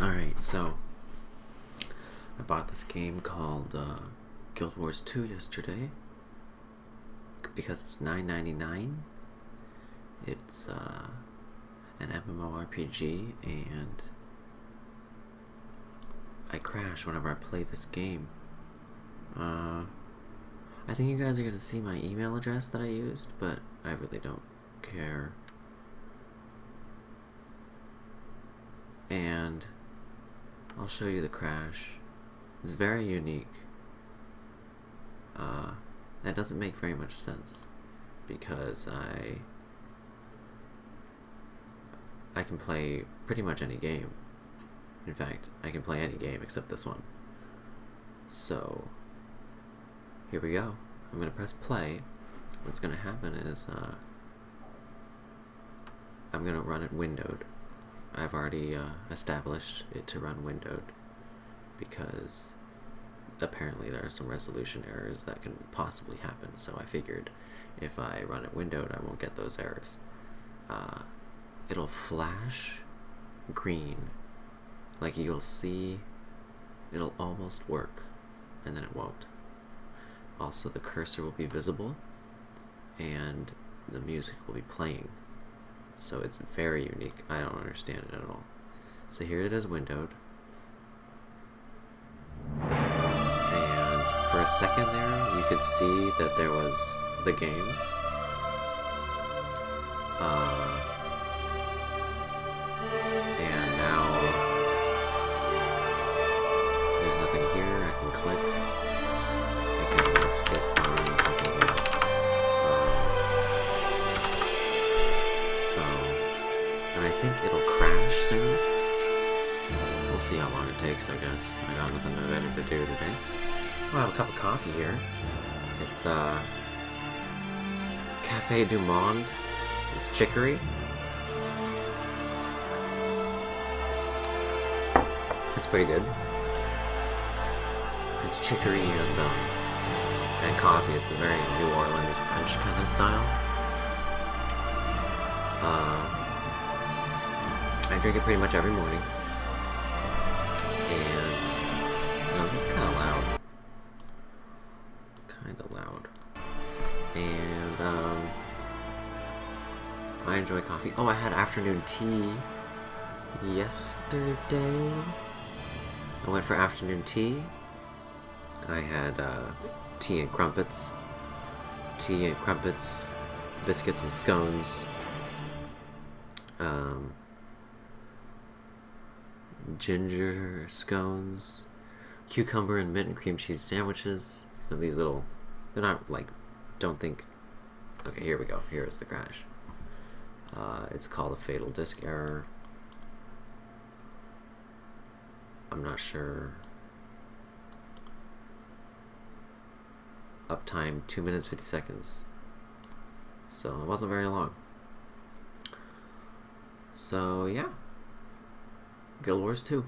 Alright, so I bought this game called uh, Guild Wars 2 yesterday because it's $9.99. It's uh, an MMORPG and I crash whenever I play this game. Uh, I think you guys are going to see my email address that I used, but I really don't care. And I'll show you the crash. It's very unique. Uh, that doesn't make very much sense because I I can play pretty much any game. In fact, I can play any game except this one. So, here we go. I'm to press play. What's to happen is uh, I'm to run it windowed. I've already uh, established it to run windowed because apparently there are some resolution errors that can possibly happen. So I figured if I run it windowed, I won't get those errors. Uh, it'll flash green, like you'll see. It'll almost work, and then it won't. Also, the cursor will be visible, and the music will be playing. So it's very unique. I don't understand it at all. So here it is windowed. And for a second there, you could see that there was the game. And I think it'll crash soon. We'll see how long it takes, I guess. I got nothing better to do today. I'll have a cup of coffee here. It's, uh, Cafe Du Monde. It's chicory. It's pretty good. It's chicory and, um, and coffee. It's a very New Orleans French kind of style. Uh, drink it pretty much every morning. And, this is kind of loud. Kind of loud. And, um, I enjoy coffee. Oh, I had afternoon tea yesterday. I went for afternoon tea. I had uh, tea and crumpets, tea and crumpets, biscuits and scones, um, ginger scones, cucumber and mint and cream cheese sandwiches. And these little, they're not like, don't think. Okay, here we go. Here is the crash. Uh, it's called a fatal disk error. I'm not sure. Uptime 2 minutes 50 seconds. So it wasn't very long. So yeah. Guild Wars 2.